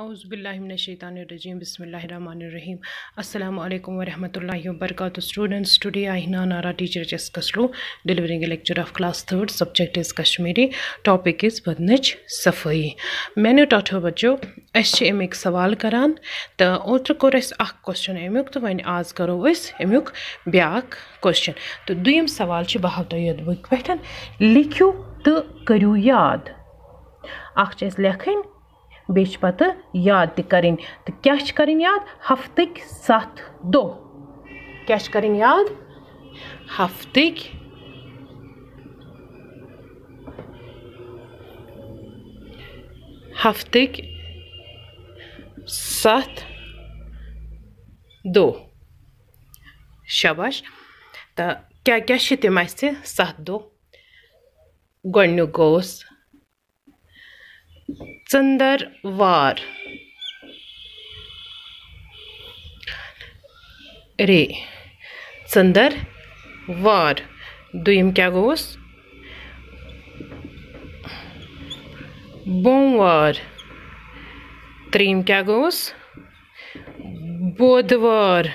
अज़बिल्लाशैतानजीम बसमीम अल्लाम वरम् वरक स्टूडेंट्स टुडे आहिना नारा टीचर जस कसलू delivering lecture of class third subject is Kashmiri topic is बदन सफ़ई। मैंने टाठो बचो अमिक सवाल करान। तो ओत कोर अवशन अमुक तो वे आज करो अमु ब्या कशन तो दुम सवाल बहुत तो यद बुक पे लिखो तो करू याद। अच्छे लखन लिखियो तो करियो याद अख लेखन बे पत याद तरें तो क्या करें याद हफ्तक सत दो क्या करें याद हफ्तक हफ्तक सत दो शबाश तो क्या क्या तम सत दो गुक गोस ጸन्दरवार रे ጸन्दरवार दुम क्या गोस बोमवार। त्रीम क्या गोस बुधवार।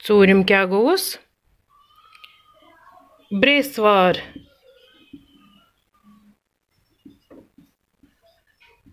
ूरम क्या गोस ब्रेसवार।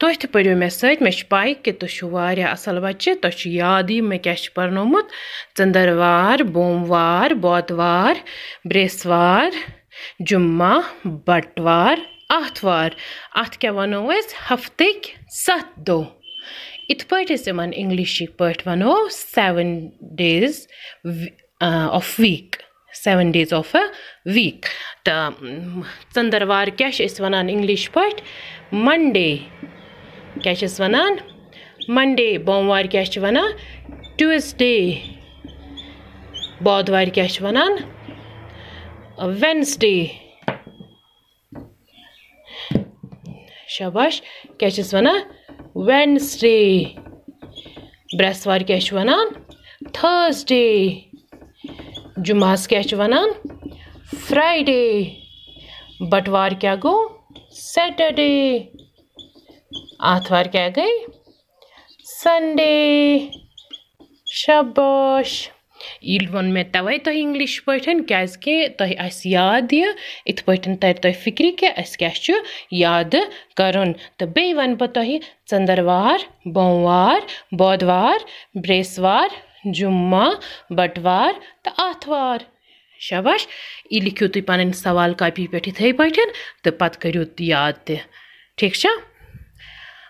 पम क्या गोस जुम्मा शीम गोस बटवार बटवार तो सतम गोस आथवार ठीक मानो टाठो बचो तुह तो पर्यो मे सत मे पाई कि तुह असल बच्चे तुह याद मे क्या पर्नोमुत चंदरवार बोमवार बौधवार ब्रेसवार जुम्मा बटवार आथवार अत क्या वनो हफ्तक सत दो इत पे इंग्लिश पे वनो seven days of week seven days of a week तो चंदरवार क्या वन इंग्लिश पे मंडे क्या वन मंडे बोमवार क्या वन ट्यूसडे बौधवार क्या वन वेंसडे शाबाश, क्या वन वेंसडे ब्रेसवार क्या वन थर्सडे जुमास क्या वन फ्राइडे बटवार क्या गो? सैटरडे आतवार क्या गई? संडे शबाश। वो मे तवे तुह इंग्लिश पे क्या तुह याद यह इत पे तर तुह फ़िक्र कि क्या याद कर तो बे वन बह चंदरवार बोमवार बौधवार, ब्रेसवार, जुम्मा, बटवार तो आथवार शबाश। यह लिखियो तुम पवाल कापी पे इत पे तो पत करो याद। तह ठीक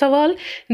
सवाल